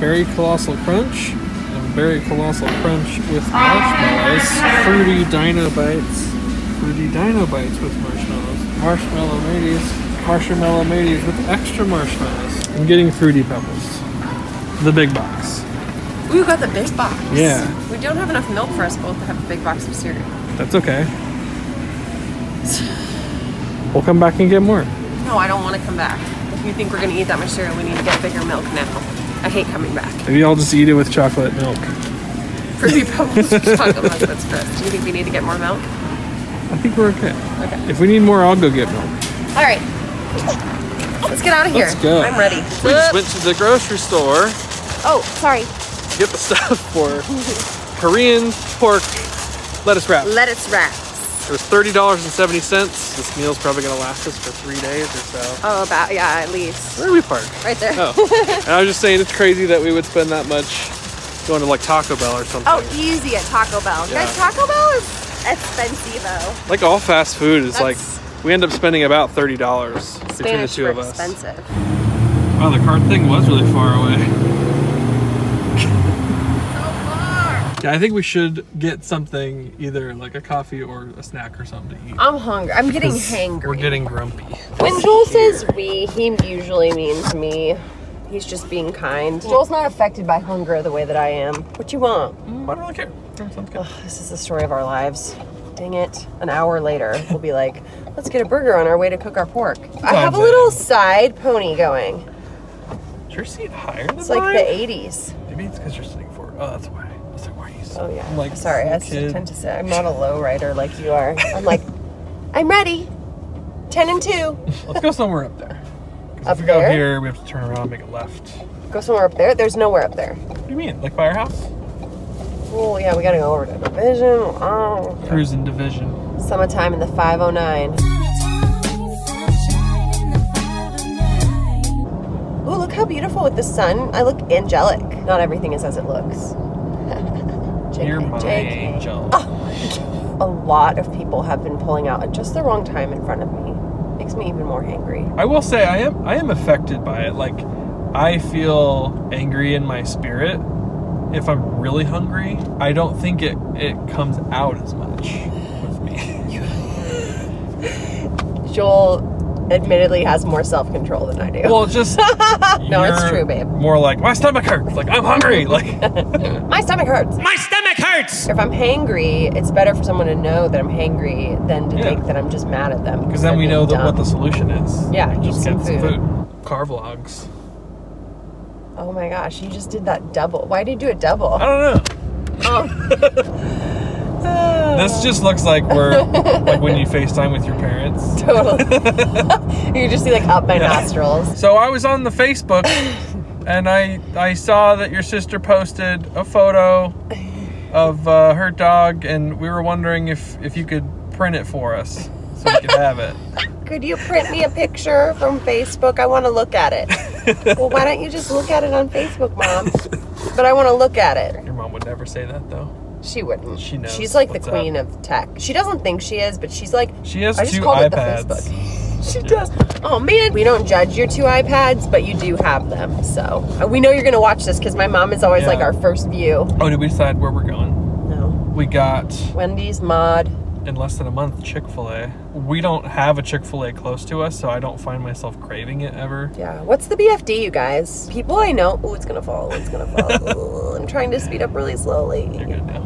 Berry Colossal Crunch and Berry Colossal Crunch with marshmallows. Fruity Dino Bites. Fruity Dino Bites with marshmallows. Marshmallow Mateys. Marshmallow Mateys with extra marshmallows. I'm getting Fruity Pebbles. The big box. You got the big box. Yeah. We don't have enough milk for us both to have a big box of cereal. That's okay. We'll come back and get more. No, I don't want to come back. If you think we're going to eat that much cereal, we need to get bigger milk now. I hate coming back. Maybe I'll just eat it with chocolate milk. Fruity Pebbles chocolate milk, that's gross. Do you think we need to get more milk? I think we're okay. Okay. If we need more, I'll go get milk. All right. Let's get out of here. Let's go. I'm ready. We just went to the grocery store Oh, sorry. to get the stuff for Korean pork lettuce wrap. Lettuce wraps. It was thirty dollars and seventy cents. This meal's probably gonna last us for three days or so. Oh, about, yeah, at least. Where are we parked? Right there. Oh, and I was just saying it's crazy that we would spend that much going to like Taco Bell or something. Oh, easy at Taco Bell. Yeah. Guys, Taco Bell is expensive though. Like all fast food is like we end up spending about thirty dollars between the two of us. expensive. Wow, the cart thing was really far away. Yeah, I think we should get something, either like a coffee or a snack or something to eat. I'm hungry. I'm getting hangry. We're getting grumpy. When Joel says we, he usually means me. He's just being kind. Joel's not affected by hunger the way that I am. What you want? Mm, I don't really care. Yeah, sounds good. This is the story of our lives. Dang it. An hour later, we'll be like, let's get a burger on our way to cook our pork. I have a little eight. side pony going. Is your seat higher than It's like mine? the 80s. Maybe it's because you're sitting forward. Oh, that's why. Oh, oh, yeah. I'm like, Sorry, I tend to say I'm not a low rider like you are. I'm like, I'm ready. 10 and 2. Let's go somewhere up there. Up if we go there? here, we have to turn around and make a left. Go somewhere up there. There's nowhere up there. What do you mean? Like by our house? Oh, yeah, we gotta go over to Division. Oh. Cruising division. Summertime in the 509. Oh, look how beautiful with the sun. I look angelic. Not everything is as it looks. You're my JK. angel. Oh, A lot of people have been pulling out at just the wrong time in front of me. Makes me even more angry. I will say I am I am affected by it. Like I feel angry in my spirit if I'm really hungry. I don't think it it comes out as much with me. Joel admittedly has more self control than I do. well, just No, it's true, babe. More like my stomach hurts. Like I'm hungry. Like My stomach hurts. my stomach If I'm hangry, it's better for someone to know that I'm hangry than to Yeah. think that I'm just mad at them. Because then we know that what the solution is. Yeah, eat just some get food. some food. Car vlogs. Oh my gosh, you just did that double. Why did you do a double? I don't know. Oh. This just looks like we're like when you FaceTime with your parents. totally. you just see like up my nostrils. So I was on the Facebook and I I saw that your sister posted a photo of uh, her dog and we were wondering if if you could print it for us so we could have it. Could you print me a picture from Facebook? I want to look at it. well, why don't you just look at it on Facebook, Mom? But I want to look at it. Your mom would never say that though. She wouldn't. She knows She's like the queen of tech. She doesn't think she is, but she's like. She has I just two called it the iPads. Facebook. She does. Oh man, we don't judge your two iPads, but you do have them. So uh, we know you're gonna watch this because my mom is always Yeah. like our first view. Oh, did we decide where we're going? No. We got Wendy's mod. in less than a month Chick-fil-A. We don't have a Chick-fil-A close to us, so I don't find myself craving it ever. Yeah. What's the BFD, you guys? People I know. Oh, it's gonna fall. It's gonna fall. Ooh, I'm trying to speed up really slowly. You're good now.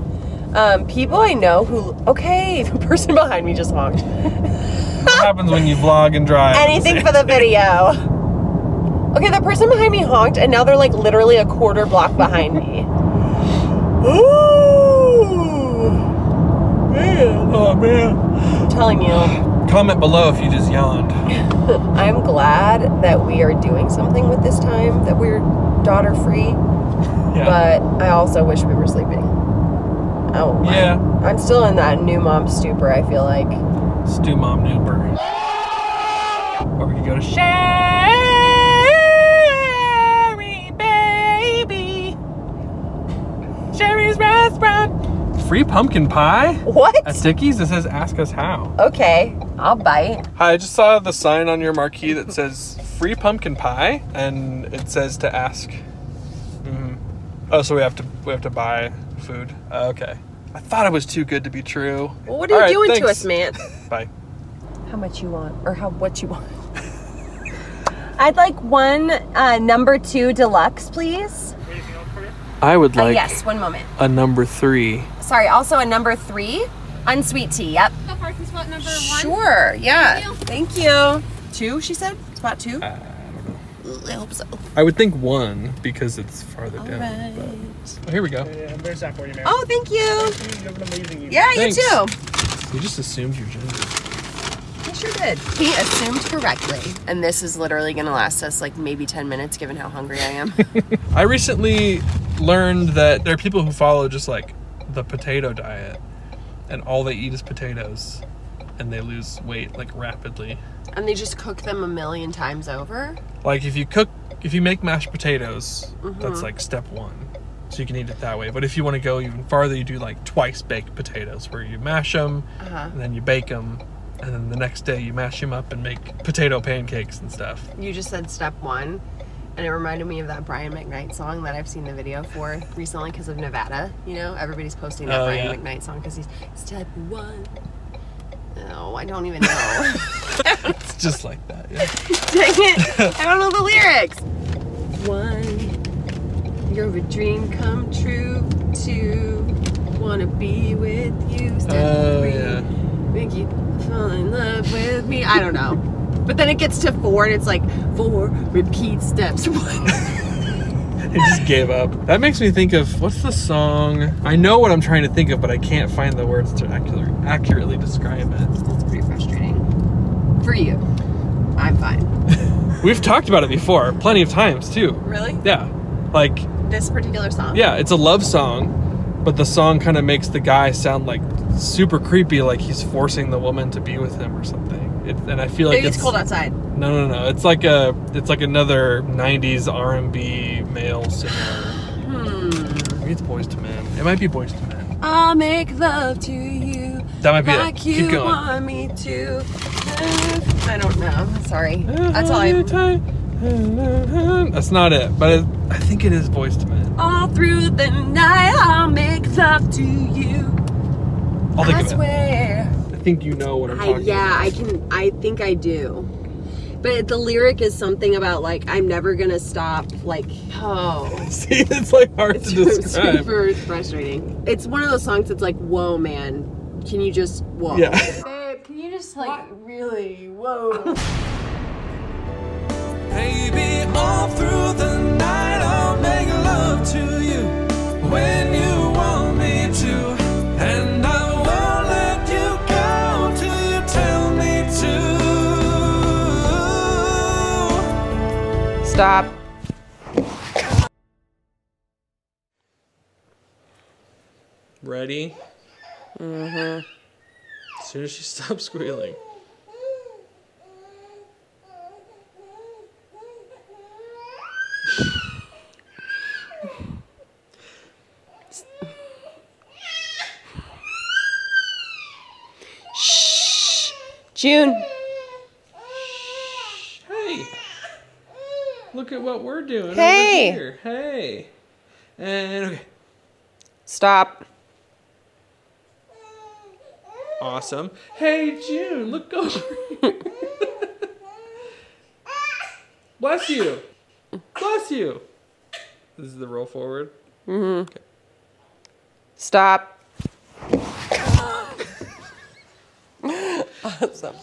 Um, people I know who. Okay, the person behind me just honked. What happens when you vlog and drive? Anything for the video. Okay, the person behind me honked, and now they're like literally a quarter block behind me. Ooh, man. Oh man. I'm telling you, Comment below if you just yawned. I'm glad that we are doing something with this time, that we're daughter free, Yeah. but I also wish we were sleeping. Oh. Yeah. I'm still in that new mom stupor, I feel like. Stew Mom Nooper. Or we could go to Sherry Baby. Shari's restaurant. Free pumpkin pie? What? At Dickie's, it says ask us how. Okay, I'll bite. Hi, I just saw the sign on your marquee that says free pumpkin pie, and it says to ask Oh, so we have to we have to buy food. Uh, okay. I thought it was too good to be true. Well, what are you All right, doing to us, man? Bye. How much you want, or how what you want? I'd like one uh, number two deluxe, please. I would Uh, like yes, one moment. a number three. Sorry, also a number three, unsweet tea. Yep. The parking spot number one. Sure. Yeah. Thank Thank you. you. Two, she said. Spot two. Uh, Ooh, I hope so. I would think one because it's farther All down. right. But oh, here we go. Yeah, there's that for you, man. Oh, thank you. You have an amazing evening. Yeah, Thanks. you too. You just assumed you're gender. He sure did. He assumed correctly. And this is literally going to last us like maybe 10 minutes given how hungry I am. I recently learned that there are people who follow just like the potato diet, and all they eat is potatoes, and they lose weight like rapidly. and they just cook them a million times over. Like if you cook, if you make mashed potatoes, Mm-hmm. that's like step one. So you can eat it that way. But if you want to go even farther, you do like twice baked potatoes, where you mash them Uh-huh. and then you bake them, and then the next day you mash them up and make potato pancakes and stuff. You just said step one. And it reminded me of that Brian McKnight song that I've seen the video for recently because of Nevada. You know, everybody's posting that Oh, Brian yeah. McKnight song because he's step one. No, I don't even know. It's just like that. Yeah. Dang it. I don't know the lyrics. One, you're a dream come true. Two, wanna be with you. Step Oh, three, yeah. make you fall in love with me. I don't know. But then it gets to four and it's like four, repeat steps. One. He just gave up. That makes me think of what's the song? I know what I'm trying to think of, but I can't find the words to accurately, accurately describe it. That's pretty frustrating. For you. I'm fine. We've talked about it before, plenty of times too. Really? Yeah, like This particular song? yeah, it's a love song, but the song kind of makes the guy sound like super creepy, like he's forcing the woman to be with him or something. It, and I feel like Maybe it's cold outside. No, no, no. It's like a, it's like another '90s R&B male singer. Hmm. Maybe it's Boyz II Men. It might be Boyz II Men. I'll make love to you. That might be like it. Keep going. want me to. I don't know. Sorry. That's all I. That's not it, but it, I think it is Boyz II Men. All through the night, I'll make love to you. I'll think I of it. swear. I think you know what I'm I, talking yeah, about. I can. I think I do. But the lyric is something about like I'm never gonna stop. Like oh, See, it's like hard it's to describe. super frustrating. It's one of those songs that's like, whoa, man, can you just whoa? Yeah. Babe, can you just like really? Whoa. Baby, all through the Stop. Ready? Mm-hmm. As soon as she stops squealing. June. Hey! Look at what we're doing Hey. over here. Hey! And okay. Stop. Awesome. Hey, June, look over here. Bless you. Bless you. This is the roll forward. Mm hmm okay. Stop. awesome.